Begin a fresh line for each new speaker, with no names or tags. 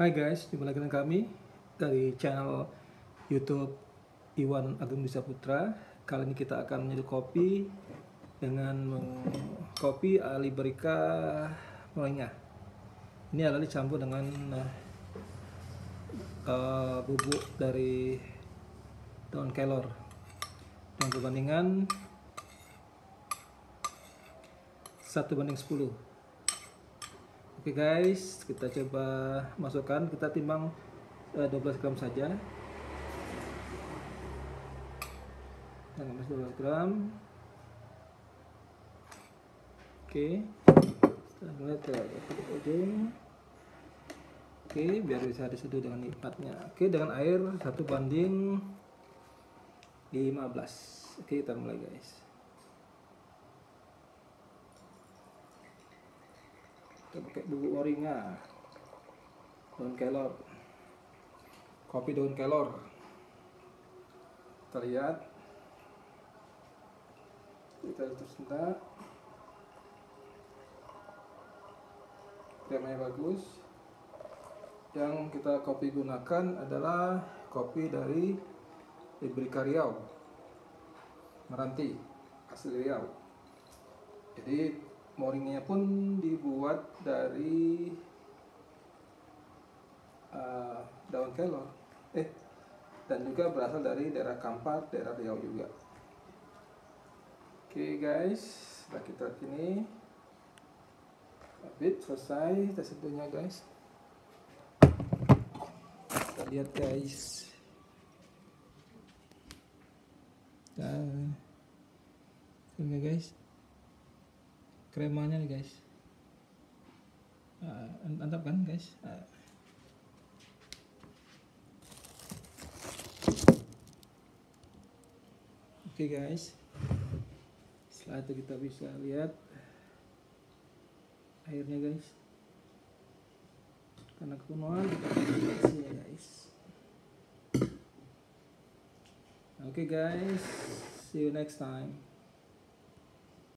Hai guys, jumpa lagi dengan kami dari channel YouTube Iwan Agung Bisa Putra. Kali ini kita akan menyeduh kopi dengan kopi Aliberika Moringa. Ini adalah dicampur dengan eh, bubuk dari daun kelor dengan perbandingan 1 banding 10 Oke guys, kita coba masukkan, kita timbang eh, 12 gram saja. Nah, 12 gram. Oke. Kita lihat ke ujung. Oke, biar bisa diseduh dengan lipatnya. Oke, dengan air 1 banding 15. Oke, kita mulai guys. Kita pakai bubuk moringa. Daun kelor. Kopi daun kelor. Kita lihat. Kita terus enggak kremanya bagus. Yang kita kopi gunakan adalah kopi dari Librika Riau Meranti asli Riau. Jadi moringnya pun dibuat dari uh, daun kelor. Eh dan juga berasal dari daerah Kampar daerah Riau juga. Oke okay, guys. Setelah kita ini habis selesai seduhnya guys. Kita lihat guys. Dan ini guys kremanya nih guys. Uh, mantap kan guys? Uh. oke okay guys. Setelah itu kita bisa lihat airnya guys. Karena kekunuhan kita sini guys. Oke okay guys. See you next time